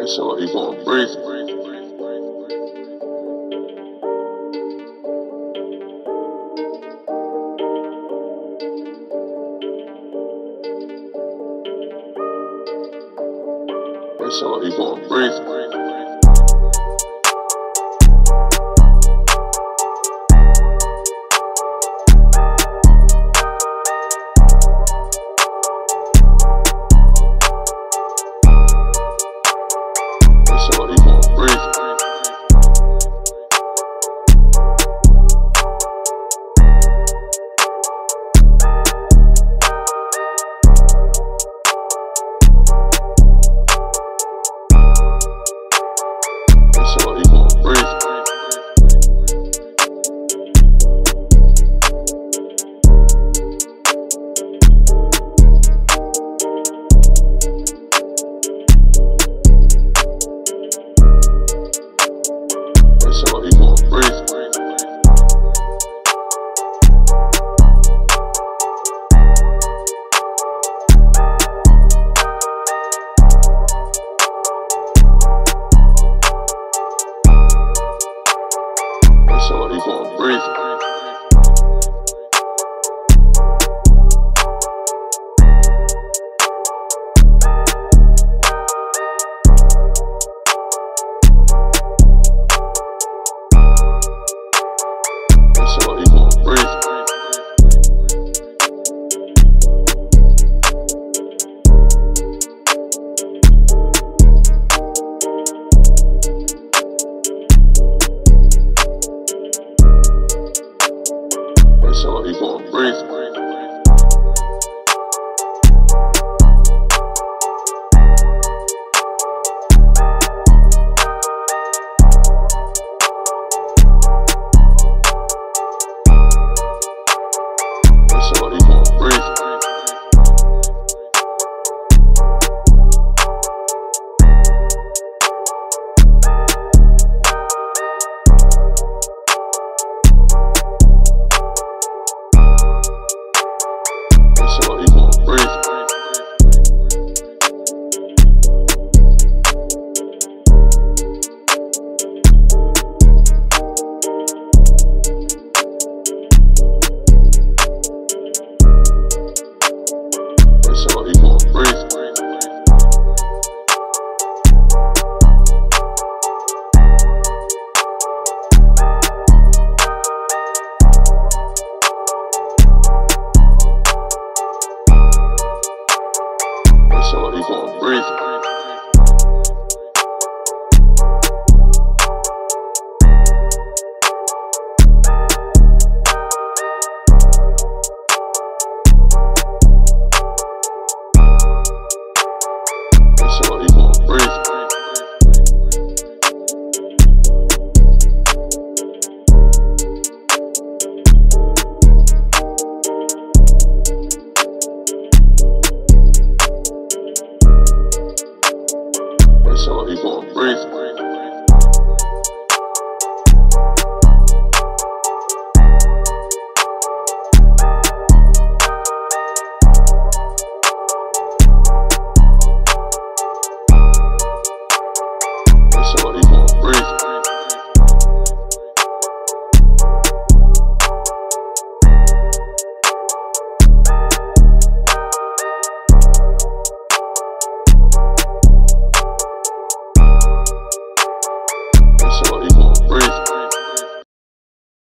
And so he gonna breathe. So he gonna breathe. se lo digo. Praise prison